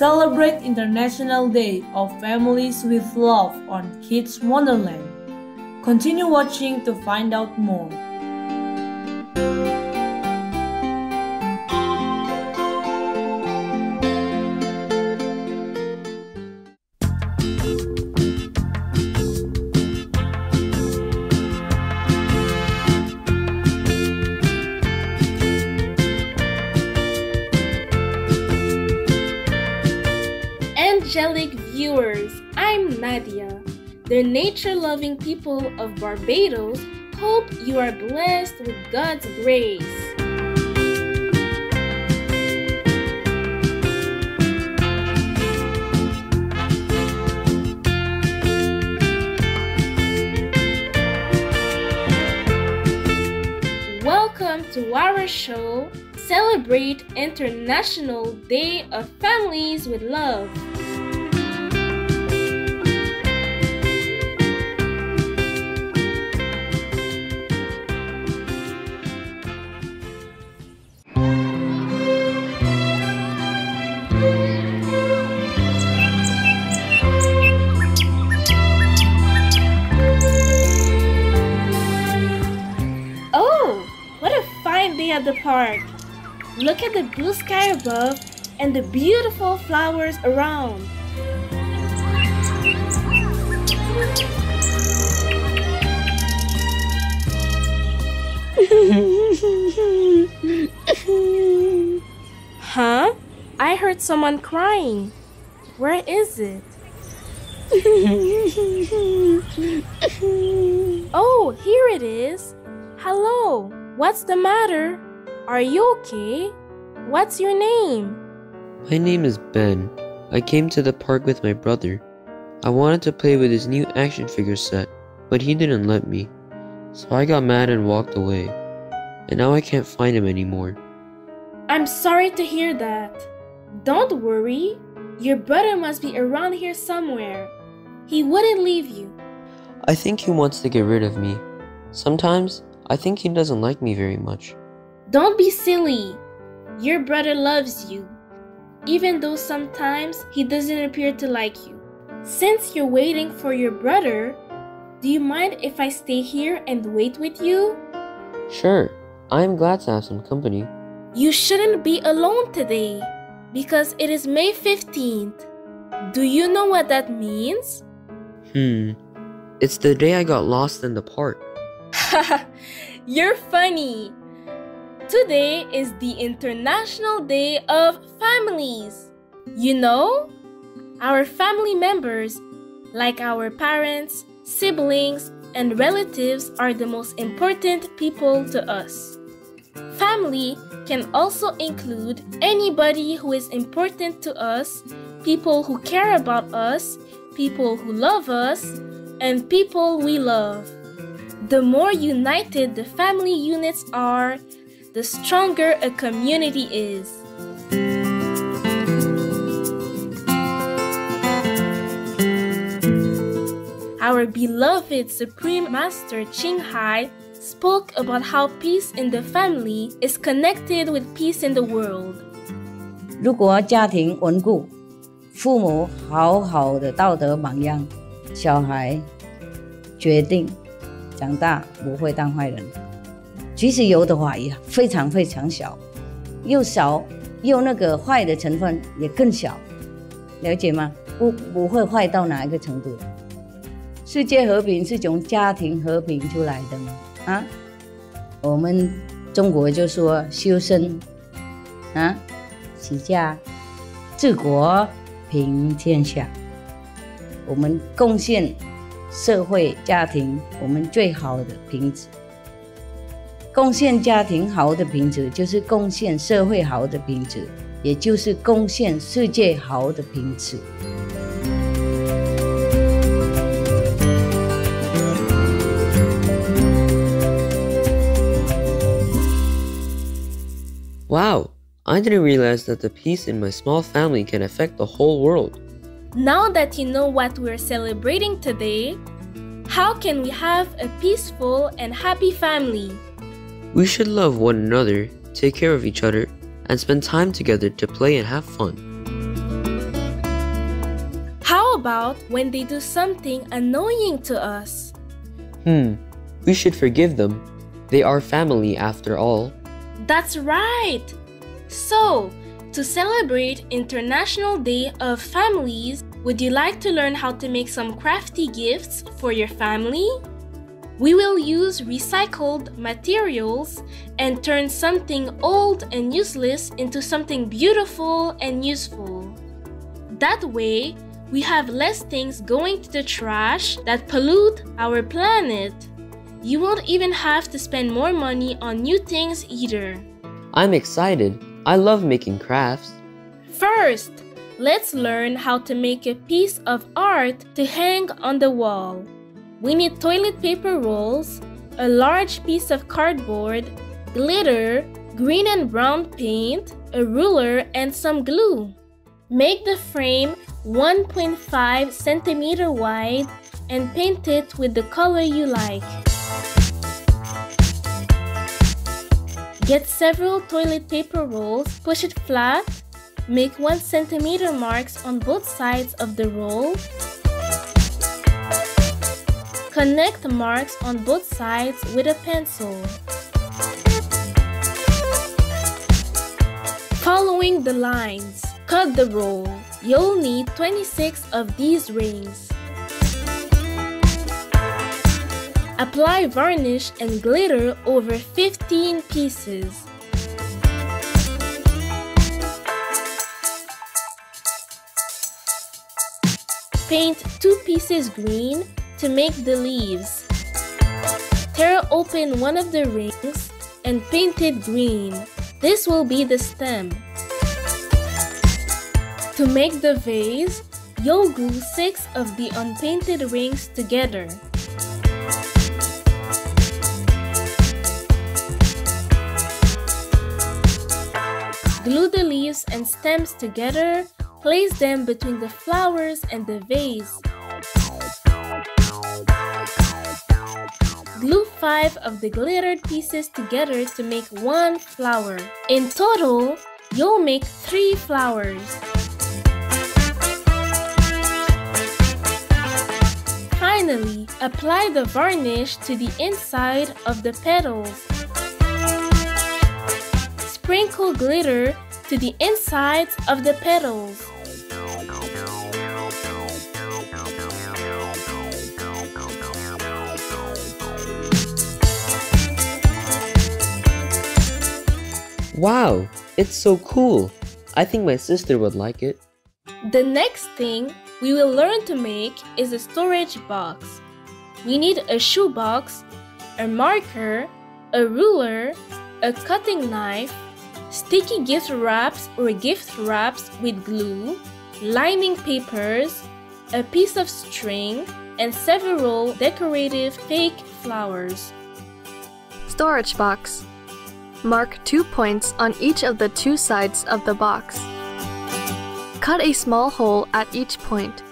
Celebrate International Day of Families with Love on Kids Wonderland. Continue watching to find out more. Viewers, I'm Nadia. The nature loving people of Barbados hope you are blessed with God's grace. Welcome to our show, Celebrate International Day of Families with Love. Day at the park! Look at the blue sky above and the beautiful flowers around. huh? I heard someone crying. Where is it? oh, here it is. Hello, what's the matter? Are you okay? What's your name? My name is Ben. I came to the park with my brother. I wanted to play with his new action figure set, but he didn't let me. So I got mad and walked away. And now I can't find him anymore. I'm sorry to hear that. Don't worry. Your brother must be around here somewhere. He wouldn't leave you. I think he wants to get rid of me. Sometimes I think he doesn't like me very much. Don't be silly. Your brother loves you, even though sometimes he doesn't appear to like you. Since you're waiting for your brother, do you mind if I stay here and wait with you? Sure, I am glad to have some company. You shouldn't be alone today because it is May 15th. Do you know what that means? Hmm, it's the day I got lost in the park. You're funny. Today is the International Day of Families. You know, our family members, like our parents, siblings, and relatives, are the most important people to us. Family can also include anybody who is important to us, people who care about us, people who love us, and people we love. The more united the family units are, the stronger a community is. Our beloved Supreme Master Ching Hai spoke about how peace in the family is connected with peace in the world. 如果家庭稳固，父母好好的道德榜样，小孩决定 长大不会当坏人。即使有的话，也非常非常小，又少又那个坏的成分也更小，了解吗？不不会坏到哪一个程度。世界和平是从家庭和平出来的？啊，我们中国就说修身啊，齐家治国平天下，我们贡献社会家庭我们最好的品质。贡献家庭好的品质，就是贡献社会好的品质，也就是贡献世界好的品质。Wow, I didn't realize that the peace in my small family can affect the whole world. Now that you know what we're celebrating today, how can we have a peaceful and happy family? We should love one another, take care of each other, and spend time together to play and have fun. How about when they do something annoying to us? Hmm, we should forgive them. They are family after all. That's right! So, to celebrate International Day of Families, would you like to learn how to make some crafty gifts for your family? We will use recycled materials and turn something old and useless into something beautiful and useful. That way, we have less things going to the trash that pollute our planet. You won't even have to spend more money on new things either. I'm excited. I love making crafts. First, let's learn how to make a piece of art to hang on the wall. We need toilet paper rolls, a large piece of cardboard, glitter, green and brown paint, a ruler, and some glue. Make the frame 1.5 centimeter wide and paint it with the color you like. Get several toilet paper rolls, push it flat, make 1 centimeter marks on both sides of the roll, Connect marks on both sides with a pencil. Following the lines, cut the roll. You'll need 26 of these rings. Apply varnish and glitter over 15 pieces. Paint two pieces green to make the leaves. Tear open one of the rings and paint it green. This will be the stem. To make the vase, you'll glue six of the unpainted rings together. Glue the leaves and stems together, place them between the flowers and the vase. Glue 5 of the glittered pieces together to make one flower. In total, you'll make 3 flowers. Finally, apply the varnish to the inside of the petals. Sprinkle glitter to the insides of the petals. Wow, it's so cool. I think my sister would like it. The next thing we will learn to make is a storage box. We need a shoebox, a marker, a ruler, a cutting knife, sticky gift wraps or gift wraps with glue, lining papers, a piece of string, and several decorative fake flowers. Storage box. Mark two points on each of the two sides of the box. Cut a small hole at each point.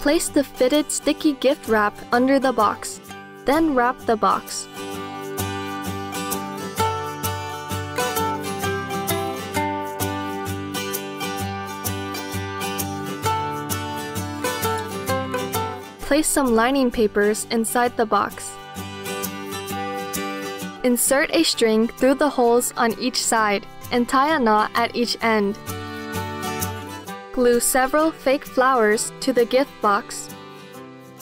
Place the fitted sticky gift wrap under the box. Then wrap the box. Place some lining papers inside the box. Insert a string through the holes on each side and tie a knot at each end. Glue several fake flowers to the gift box.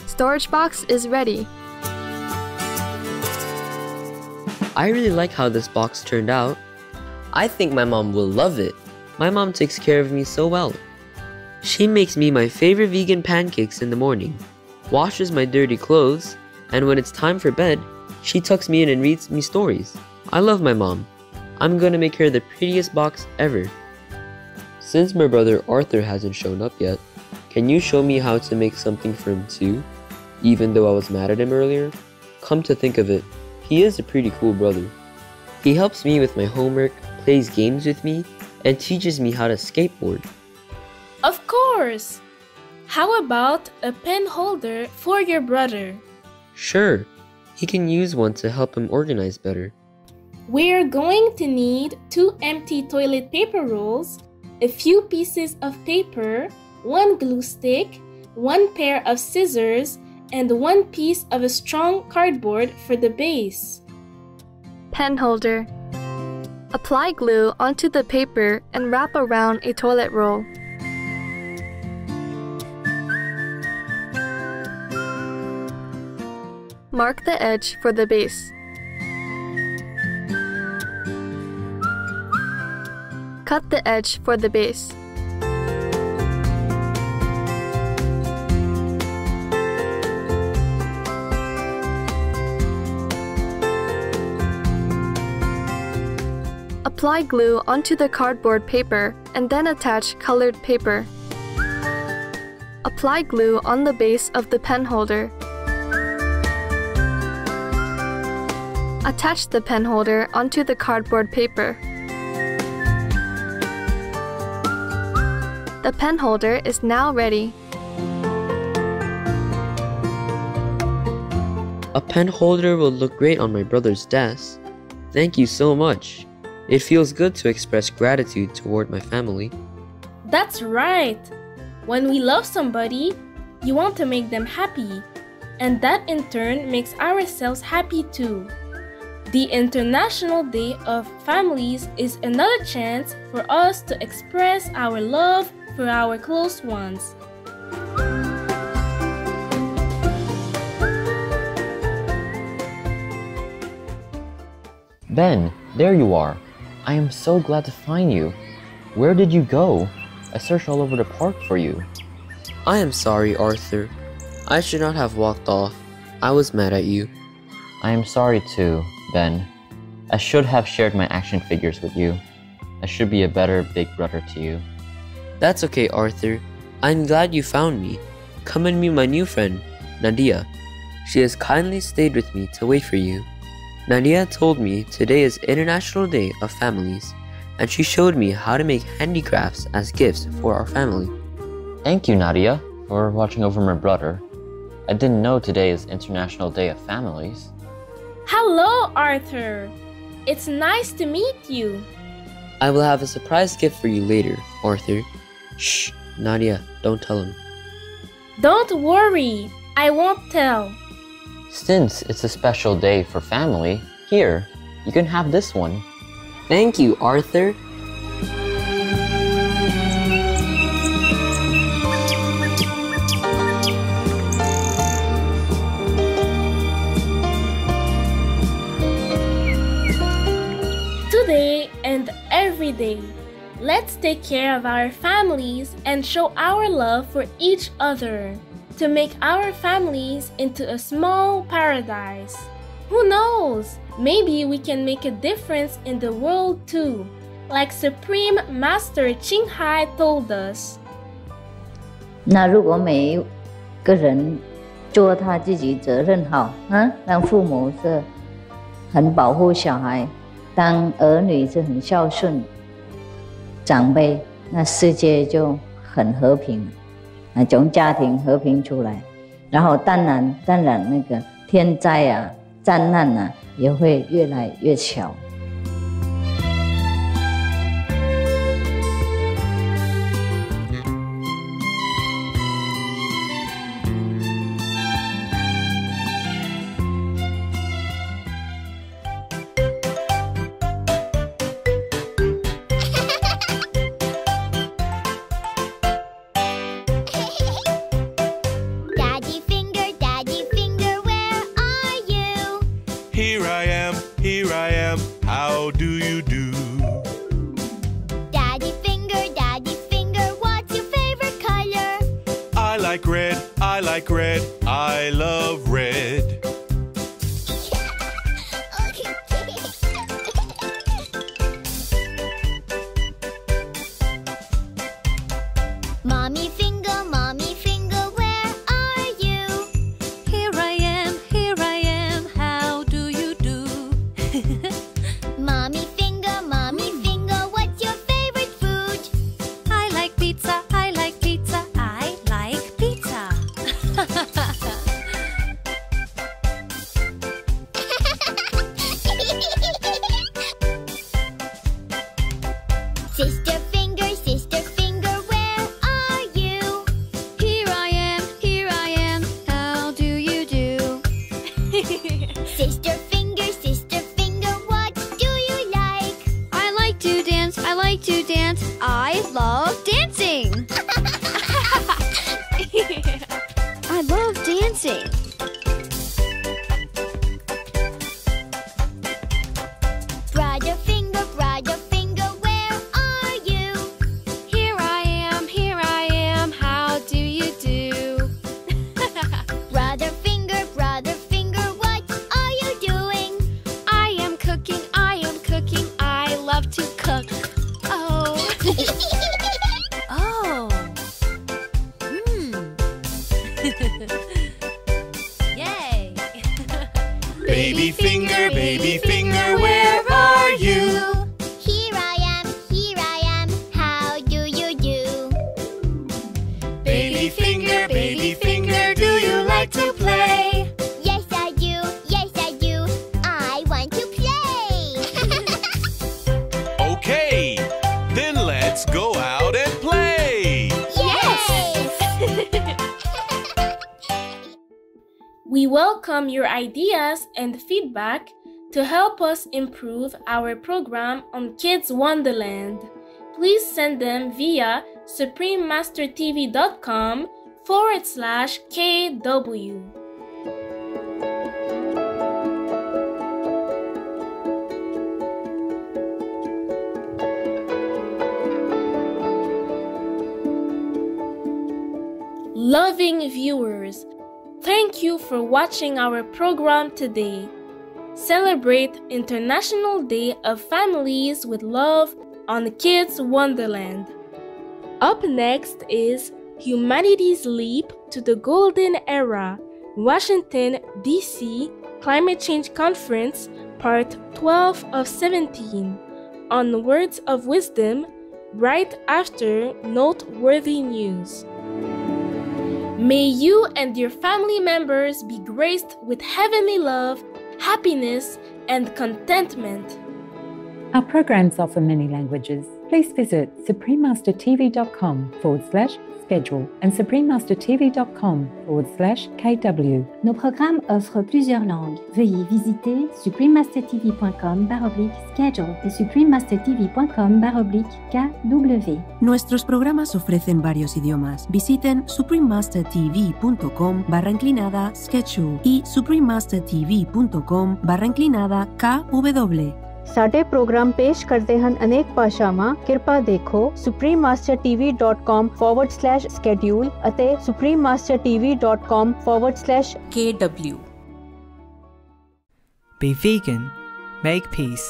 Storage box is ready. I really like how this box turned out. I think my mom will love it. My mom takes care of me so well. She makes me my favorite vegan pancakes in the morning, washes my dirty clothes, and when it's time for bed, she tucks me in and reads me stories. I love my mom. I'm gonna make her the prettiest box ever. Since my brother Arthur hasn't shown up yet, can you show me how to make something for him too? Even though I was mad at him earlier? Come to think of it, he is a pretty cool brother. He helps me with my homework, plays games with me, and teaches me how to skateboard. Of course! How about a pen holder for your brother? Sure, He can use one to help him organize better. We're going to need two empty toilet paper rolls, a few pieces of paper, one glue stick, one pair of scissors, and one piece of a strong cardboard for the base. Pen holder. Apply glue onto the paper and wrap around a toilet roll. Mark the edge for the base. Cut the edge for the base. Apply glue onto the cardboard paper and then attach colored paper. Apply glue on the base of the pen holder. Attach the pen holder onto the cardboard paper. The pen holder is now ready. A pen holder will look great on my brother's desk. Thank you so much. It feels good to express gratitude toward my family. That's right. When we love somebody, you want to make them happy, and that in turn makes ourselves happy too. The International Day of Families is another chance for us to express our love for our close ones. Ben, there you are. I am so glad to find you. Where did you go? I searched all over the park for you. I am sorry, Arthur. I should not have walked off. I was mad at you. I am sorry too, Ben. I should have shared my action figures with you. I should be a better big brother to you. That's okay, Arthur. I'm glad you found me. Come and meet my new friend, Nadia. She has kindly stayed with me to wait for you. Nadia told me today is International Day of Families, and she showed me how to make handicrafts as gifts for our family. Thank you, Nadia, for watching over my brother. I didn't know today is International Day of Families. Hello, Arthur. It's nice to meet you. I will have a surprise gift for you later, Arthur. Shh, Nadia, don't tell him. Don't worry, I won't tell. Since it's a special day for family, here, you can have this one. Thank you, Arthur. every day, let's take care of our families and show our love for each other to make our families into a small paradise. Who knows? Maybe we can make a difference in the world too, like Supreme Master Ching Hai told us. 那如果每一个人做他自己责任好，啊，让父母是很保护小孩，当儿女是很孝顺 长辈，那世界就很和平。啊，从家庭和平出来，然后当然当然那个天灾啊、灾难啊也会越来越小。Here I am, how do you do? Dancing. Baby finger, where are you? Here I am, here I am, how do you do? Baby finger, baby finger, do you like to play? Yes, I do, yes, I do, I want to play. Okay, then let's go out and play. Yes! We welcome your ideas and feedback to help us improve our program on Kids Wonderland. Please send them via suprememastertv.com forward slash KW. Loving viewers, thank you for watching our program today. Celebrate International Day of Families with Love on Kids Wonderland. Up next is Humanity's Leap to the Golden Era, Washington, D.C. Climate Change Conference, Part 12 of 17, on Words of Wisdom, right after Noteworthy News. May you and your family members be graced with heavenly love, happiness, and contentment. Our programs offer many languages. Please visit suprememastertv.com forward slash schedule and suprememastertv.com forward slash KW. Nos programmes offrent plusieurs langues. Veuillez visiter suprememastertv.com schedule et suprememastertv.com KW. Nuestros programas ofrecen varios idiomas. Visiten suprememastertv.com barra inclinada schedule y suprememastertv.com barra inclinada KW. ਸਾਡੇ programme ਪੇਸ਼ ਕਰਦੇ ਹਨ ਅਨੇਕ ਭਾਸ਼ਾਵਾਂ ਕਿਰਪਾ ਦੇਖੋ suprememastertv.com/schedule ਅਤੇ suprememastertv.com/kw Be vegan. Make peace.